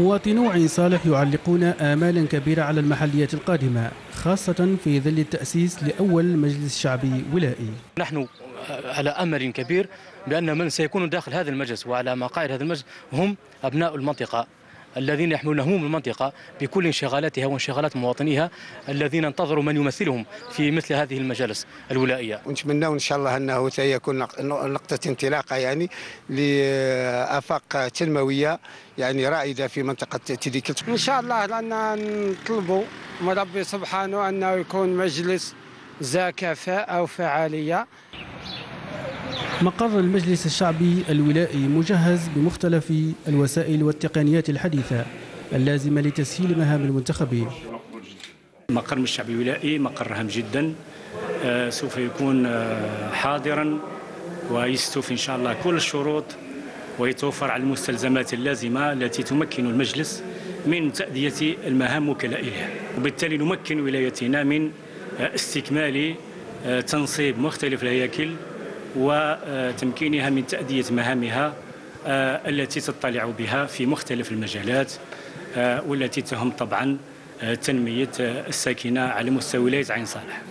مواطنو عين صالح يعلقون آمالا كبيرة على المحليات القادمة خاصة في ظل التأسيس لأول مجلس شعبي ولائي. نحن على امل كبير بأن من سيكون داخل هذا المجلس وعلى مقاعد هذا المجلس هم أبناء المنطقة. الذين يحملون هموم المنطقة بكل انشغالاتها وانشغالات مواطنيها الذين انتظروا من يمثلهم في مثل هذه المجالس الولائية. ونتمنى إن شاء الله أنه سيكون نقطة انطلاقة يعني لآفاق تنموية يعني رائدة في منطقة تديكلت إن شاء الله لأننا نطلبوا من ربي سبحانه أنه يكون مجلس ذا كفاءة وفعالية. مقر المجلس الشعبي الولائي مجهز بمختلف الوسائل والتقنيات الحديثة اللازمة لتسهيل مهام المنتخبين مقر الشعبي الولائي مقر هام جدا. آه، سوف يكون آه، حاضرا ويستوفي إن شاء الله كل الشروط ويتوفر على المستلزمات اللازمة التي تمكن المجلس من تأدية المهام وكلائها. وبالتالي نمكن ولايتنا من آه، استكمال تنصيب مختلف الهياكل وتمكينها من تأدية مهامها آه، التي تطلع بها في مختلف المجالات آه، والتي تهم طبعا آه، تنمية الساكنة على مستوى ولاية عين صالح.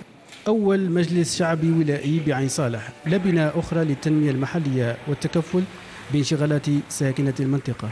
أول مجلس شعبي ولائي بعين صالح لبنة أخرى للتنمية المحلية والتكفل بانشغالات ساكنة المنطقة.